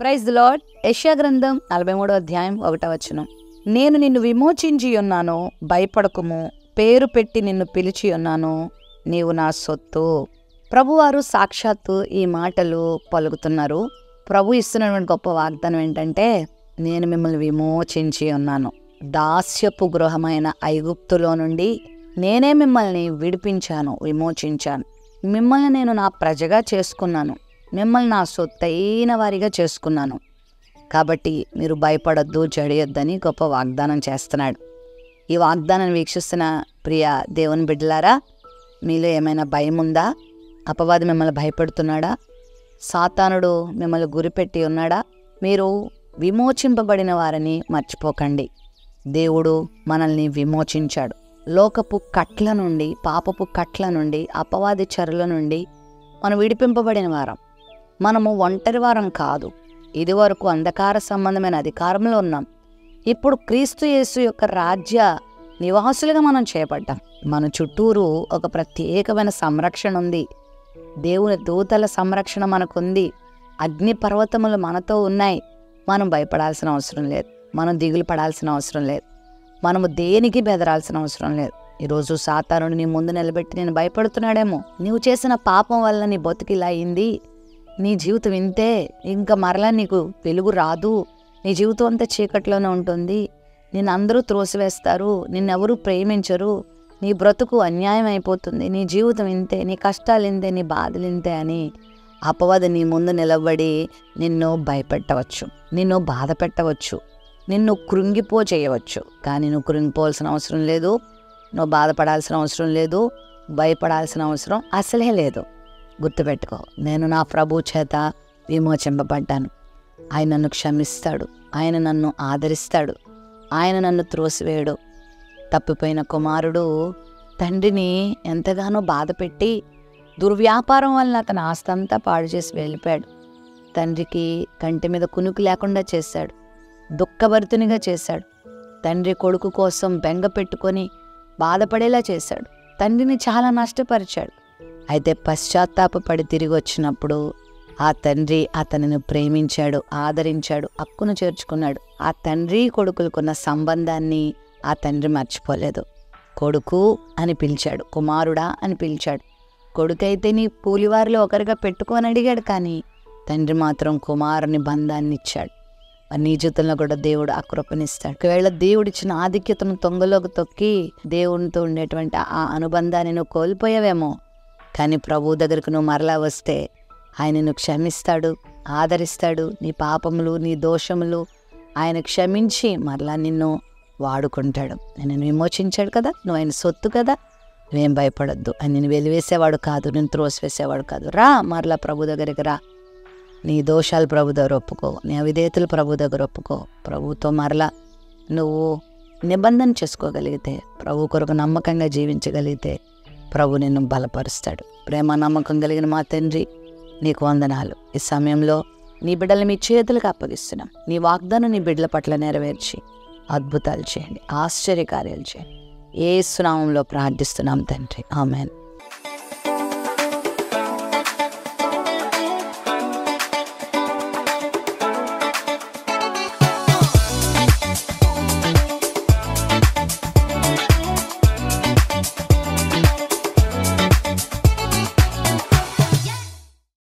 Praise lord. యష్యా గ్రంథం నలభై మూడో అధ్యాయం ఒకట వచనం. నేను నిన్ను విమోచించి ఉన్నాను భయపడకుము. పేరు పెట్టి నిన్ను పిలిచి ఉన్నాను నీవు నా సొత్తు. ప్రభువారు సాక్షాత్తు ఈ మాటలు పలుకుతున్నారు. ప్రభు ఇస్తున్నటువంటి గొప్ప వాగ్దానం ఏంటంటే నేను మిమ్మల్ని విమోచించి ఉన్నాను. దాస్యపు గృహమైన ఐగుప్తులో నుండి నేనే మిమ్మల్ని విడిపించాను విమోచించాను. మిమ్మల్ని నేను నా ప్రజగా చేసుకున్నాను. మిమ్మల్ని నా సొత్తైన వారిగా చేసుకున్నాను. కాబట్టి మీరు భయపడొద్దు జడియొద్దని గొప్ప వాగ్దానం చేస్తున్నాడు. ఈ వాగ్దానాన్ని వీక్షిస్తున్న ప్రియ దేవుని బిడ్డలారా మీలో ఏమైనా భయం ఉందా అపవాది మిమ్మల్ని భయపెడుతున్నాడా? సాతానుడు మిమ్మల్ని గురిపెట్టి ఉన్నాడా? మీరు విమోచింపబడిన వారని మర్చిపోకండి. దేవుడు మనల్ని విమోచించాడు. లోకపు కట్ల నుండి పాపపు కట్ల నుండి అపవాది చెరల నుండి మనం విడిపింపబడిన వారం. మనము ఒంటరి వారం కాదు. ఇదివరకు అంధకార సంబంధమైన అధికారంలో ఉన్నాం. ఇప్పుడు క్రీస్తు యేసు యొక్క రాజ్య నివాసులుగా మనం చేపడ్డాం మన చుట్టూరు ఒక ప్రత్యేకమైన సంరక్షణ ఉంది. దేవుని దూతల సంరక్షణ మనకుంది. అగ్ని పర్వతములు మనతో ఉన్నాయి. మనం భయపడాల్సిన అవసరం లేదు. మనం దిగులు పడాల్సిన అవసరం లేదు. మనము దేనికి బెదరాల్సిన అవసరం లేదు. ఈరోజు సాతానుడు నీ ముందు నిలబెట్టి నేను భయపడుతున్నాడేమో. నీవు చేసిన పాపం వల్ల నీ బతుకిలా అయింది. నీ జీవితం ఇంతే ఇంకా మరలా నీకు వెలుగు రాదు. నీ జీవితం అంతా చీకట్లోనే ఉంటుంది. నిన్ను అందరూ త్రోసివేస్తారు. నిన్నెవరూ ప్రేమించరు. నీ బ్రతుకు అన్యాయం అయిపోతుంది. నీ జీవితం ఇంతే నీ కష్టాలు ఇంతే నీ బాధలు ఇంతే అని అపవాది నీ ముందు నిలబడి నిన్ను భయపెట్టవచ్చు. నిన్ను బాధ పెట్టవచ్చు. నిన్ను కృంగిపో చేయవచ్చు. కానీ నువ్వు కృంగిపోవాల్సిన అవసరం లేదు. నువ్వు బాధపడాల్సిన అవసరం లేదు. భయపడాల్సిన అవసరం అసలే లేదు. గుర్తుపెట్టుకో. నేను నా ప్రభు చేత విమోచింపబడ్డాను. ఆయన నన్ను క్షమిస్తాడు. ఆయన నన్ను ఆదరిస్తాడు. ఆయన నన్ను త్రోసివేయడు. తప్పిపోయిన కుమారుడు తండ్రిని ఎంతగానో బాధపెట్టి దుర్వ్యాపారం వలన అతని ఆస్తంతా పాడు చేసి వెళ్ళిపోయాడు. తండ్రికి కంటి మీద కునుకు లేకుండా చేశాడు. దుఃఖభరితునిగా చేశాడు. తండ్రి కొడుకు కోసం బెంగ పెట్టుకొని బాధపడేలా చేశాడు. తండ్రిని చాలా నష్టపరిచాడు. అయితే పశ్చాత్తాపపడి తిరిగి వచ్చినప్పుడు ఆ తండ్రి అతనిని ప్రేమించాడు ఆదరించాడు హక్కును చేర్చుకున్నాడు. ఆ తండ్రి కొడుకులకున్న సంబంధాన్ని ఆ తండ్రి మర్చిపోలేదు. కొడుకు అని పిలిచాడు కుమారుడా అని పిలిచాడు. కొడుకైతే నీ పూలివారిలో ఒకరిగా పెట్టుకొని అడిగాడు కానీ తండ్రి మాత్రం కుమారుని బంధాన్ని ఇచ్చాడు. నీ జీవితంలో కూడా దేవుడు ఆ కృపనిస్తాడు. ఒకవేళ దేవుడిచ్చిన ఆధిక్యతను తొంగలోకి తొక్కి దేవునితో ఉండేటువంటి ఆ అనుబంధాన్ని నువ్వు కోల్పోయావేమో కానీ ప్రభు దగ్గరకు నువ్వు మరలా వస్తే ఆయన నువ్వు క్షమిస్తాడు ఆదరిస్తాడు. నీ పాపములు నీ దోషములు ఆయన క్షమించి మరలా నిన్ను వాడుకుంటాడు. నేను విమోచించాడు కదా? నువ్వు ఆయన సొత్తు కదా? నువ్వేం భయపడొద్దు. ఆయన నేను వెలివేసేవాడు కాదు నేను త్రోసివేసేవాడు కాదు. రా మరలా ప్రభు దగ్గరికి రా. నీ దోషాలు ప్రభు దగ్గర ఒప్పుకో. నీ అవిధేతలు ప్రభు దగ్గర ఒప్పుకో. ప్రభుతో మరలా నువ్వు నిబంధన చేసుకోగలిగితే ప్రభు కొరకు నమ్మకంగా జీవించగలిగితే ప్రభు నిన్ను బలపరుస్తాడు. ప్రేమ నమ్మకం కలిగిన మా తండ్రి నీకు వందనాలు. ఈ సమయంలో నీ బిడ్డలు మీ చేతులకు అప్పగిస్తున్నాం. నీ వాగ్దానం నీ బిడ్డల పట్ల నెరవేర్చి అద్భుతాలు చేయండి. ఆశ్చర్యకార్యాలు చేయండి. ఏ సునామంలో ప్రార్థిస్తున్నాం తండ్రి. ఆమెను.